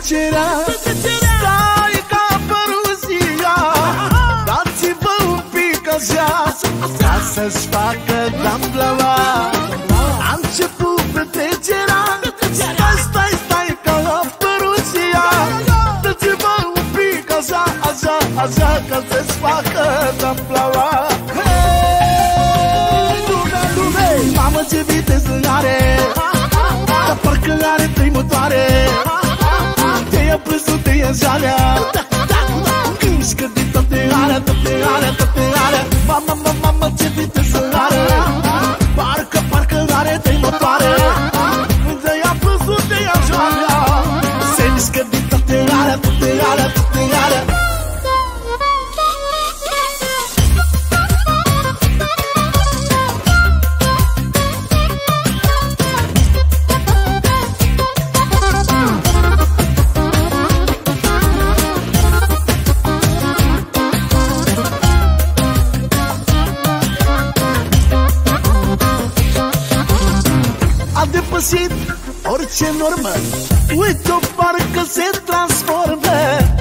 tăcerea. Stai ca păruzia Dați-vă un pic așa Ca să-și facă damblava A început petrecerea. Stai, stai, stai ca păruzia Dați-vă un pic așa, așa, așa Ca să-și facă damblava Mamă ce viteză are. Dar parcă are trei motoare țară Da, da, da, mișcă din toate alea, toate alea, toate alea. Mamă, mamă, mamă, ce viteză obosit orice normă. Uite-o parcă se transformă.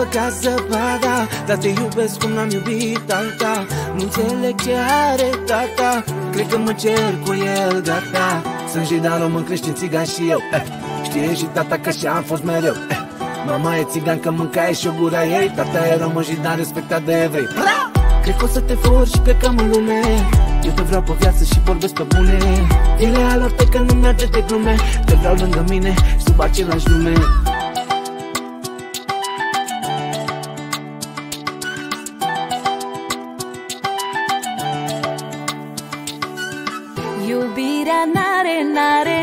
Ești albă ca zăpada Dar te iubesc cum n-am iubit alta Nu înțeleg ce are tata Cred că mă cer cu el, gata Sunt jidan român, creștin, țigan și eu eh. Știe și tata că și am fost mereu eh. Mama e țigan că mânca și o gura ei Tata e român, jidan, respectat de evrei Bra! Cred că o să te fur și plecăm în lume Eu te vreau pe viață și vorbesc pe bune Dile alor tăi că nu merge de glume Te vreau lângă mine și sub același lume Iubirea n-are, n-are,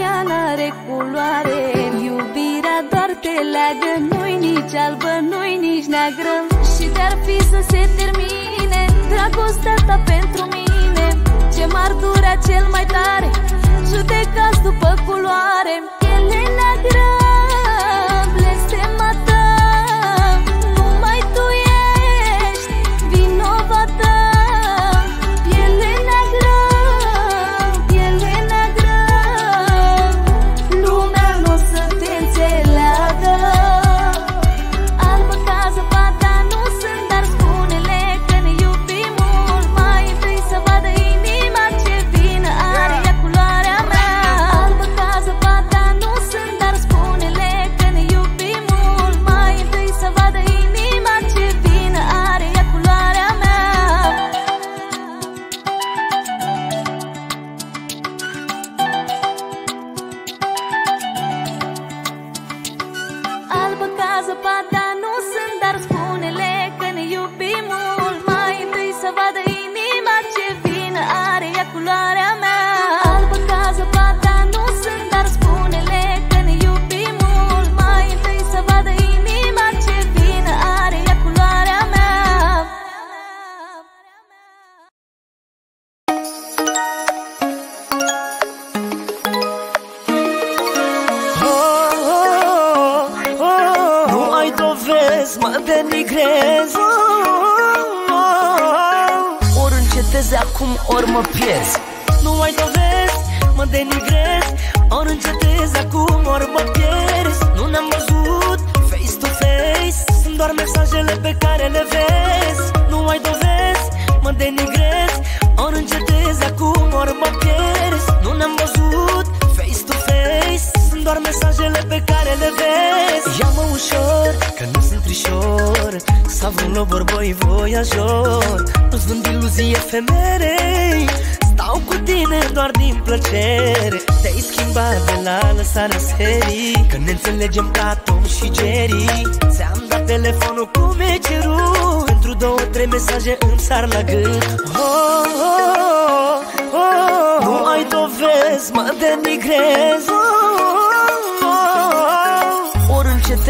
ea n-are culoare. Iubirea doar te leagă, nu-i nici albă, nu-i nici neagră. Și de-ar fi să se termine dragostea ta pentru mine. Ce m-ar durea cel mai tare, judecați după culoare. Ele neagră, dovezi, mă denigrezi Ori încetezi acum, ori mă pierzi Nu ai dovezi, mă denigrezi Ori încetezi acum, ori mă pierzi Nu ne-am văzut face to face. Sunt doar mesajele pe care le vezi. Nu ai dovezi, mă denigrezi Ori încetezi acum, ori mă pierzi Nu ne-am văzut face to face. Sunt doar mesajele pe care le vezi. Ia-mă ușor, că nu sunt trișor Sau vreun lobor boi voiajor Nu-ți vând iluzie efemerei Stau cu tine doar din plăcere. Te-ai schimbat de la lăsarea serii Că ne înțelegem ca Tom și Jerry. Ți-am dat telefonul cum e cerut Pentru două, trei mesaje îmi sar la gând oh, oh, oh, oh. Nu ai dovezi, mă denigrezi oh, oh, oh.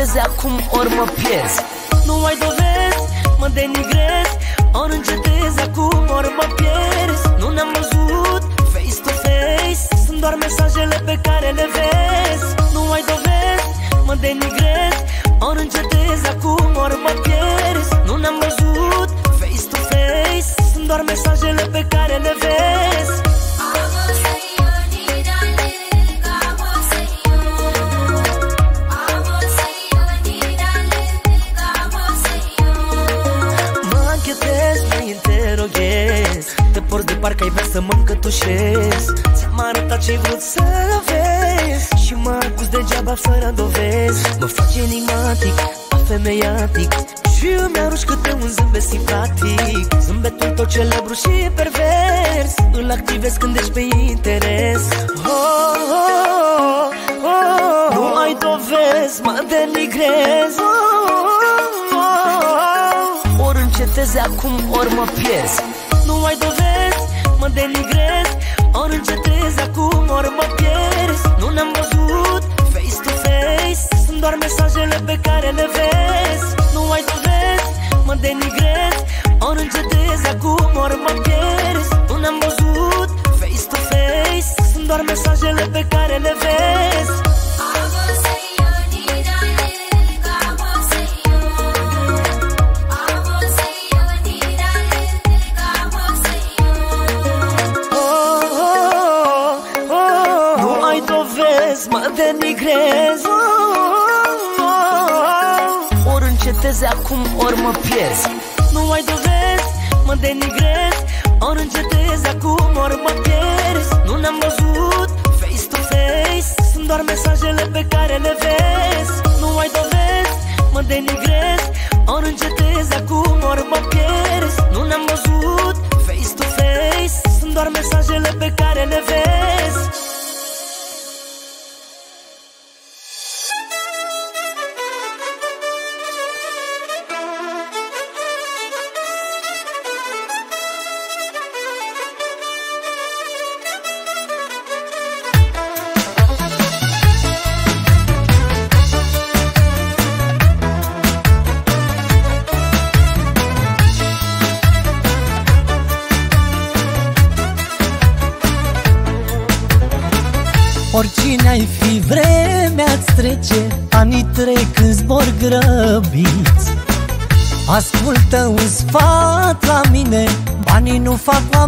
Ori încetezi acum, ori mă pierzi. Nu ai dovezi, mă denigrezi Ori încetezi acum, ori mă pierzi. Nu ne-am văzut face to face Sunt doar mesajele pe care le vezi. Nu ai dovezi, mă denigrezi Ori încetezi acum, ori mă pierzi vrea să mă încătușez. Ți-am arătat ce-ai vrut să vezi. Și mă acuz degeaba fără dovezi. Mă faci enigmatic, afemeiatic. Și Și îmi aruși câte un zâmbet simpatic. Zâmbetul tot celebru și pervers. Îl activez când ești pe interes. Oh, oh, oh, oh. Nu ai dovezi, mă denigrez. Oh, oh, oh. Ori încetezi acum, ori mă pierzi. Nu ai dovezi, mă denigrez. Ori încetezi acum, ori mă pierzi. Nu ne-am văzut face to face Sunt doar mesajele pe care le vezi. Nu ai dovezi, mă denigrezi Ori încetezi acum, ori mă pierzi. Nu ne-am văzut face to face Sunt doar mesajele pe care le vezi Ori încetezi acum, ori mă pierzi. Nu ai dovezi, mă denigrez Ori încetezi acum, ori mă pierzi. Nu ne-am văzut face to face Sunt doar mesajele pe care le vezi. Nu ai dovezi, mă denigrez Ori încetezi acum, ori mă pierzi. Nu ne-am văzut face to face Sunt doar mesajele pe care le vezi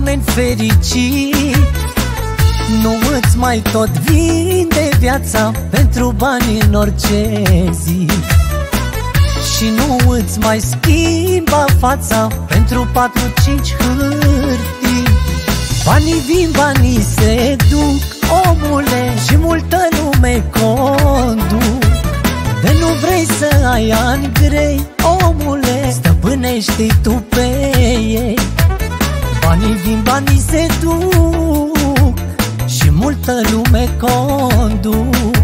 oameni fericiți. Nu îți mai tot vinde viața Pentru bani în orice zi. Și nu îți mai schimba fața Pentru patru-cinci hârtii. Banii vin, banii se duc omule Și multă lume conduc. De nu vrei să ai ani grei, omule Stăpânește-i tu pe ei Banii vin, banii se duc Și multă lume conduc.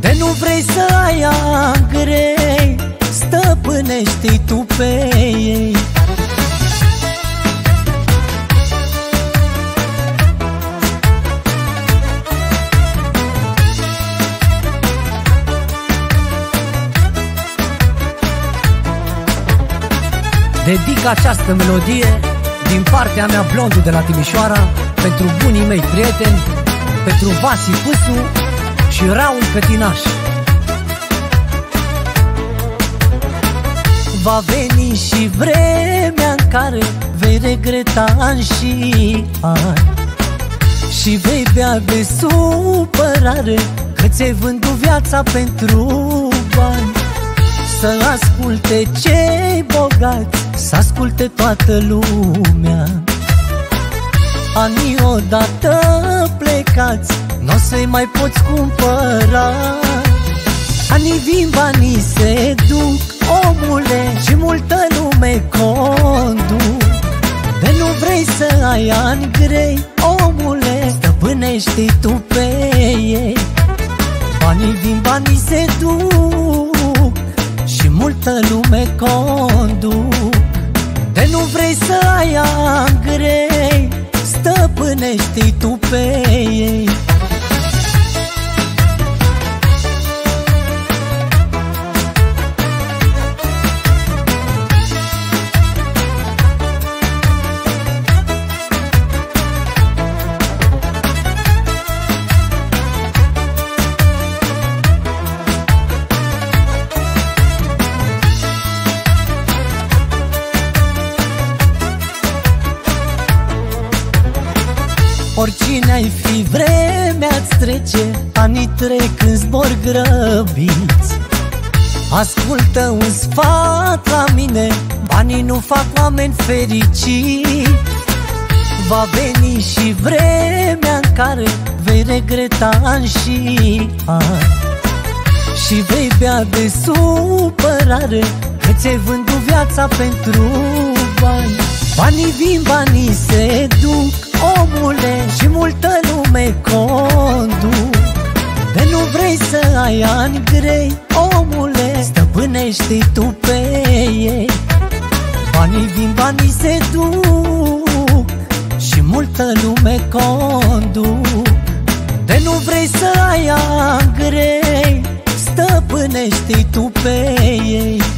De nu vrei să ai ani grei Stăpânește-i tu pe ei. Dedic această melodie din partea mea blondul de la Timișoara Pentru bunii mei prieteni Pentru Vasi Pusu și Raul Petinaș. Va veni și vremea în care Vei regreta ani și ani Și vei bea de supărare Că ți-ai vândut viața pentru bani. Să asculte cei bogați să asculte toată lumea. Anii odată plecați Nu o să-i mai poți cumpăra. Anii vin, banii se duc Omule și multă lume conduc. De nu vrei să ai ani grei Omule, stăpânește-i tu pe ei. Banii vin, banii se duc. Și multă lume conduc. De nu vrei să ai ani grei Stăpânește-i tu pe ei Anii trec când zbor grăbiți. Ascultă un sfat la mine Banii nu fac oameni fericiți. Va veni și vremea în care Vei regreta ani și ani. Și vei bea de supărare Că ți-ai vândut viața pentru bani. Banii vin, banii se duc, omule Și multă lume conduc De nu vrei să ai ani grei, omule Stăpânește tu pe ei. Banii vin, banii se duc Și multă lume conduc. De nu vrei să ai ani grei Stăpânește tu pe ei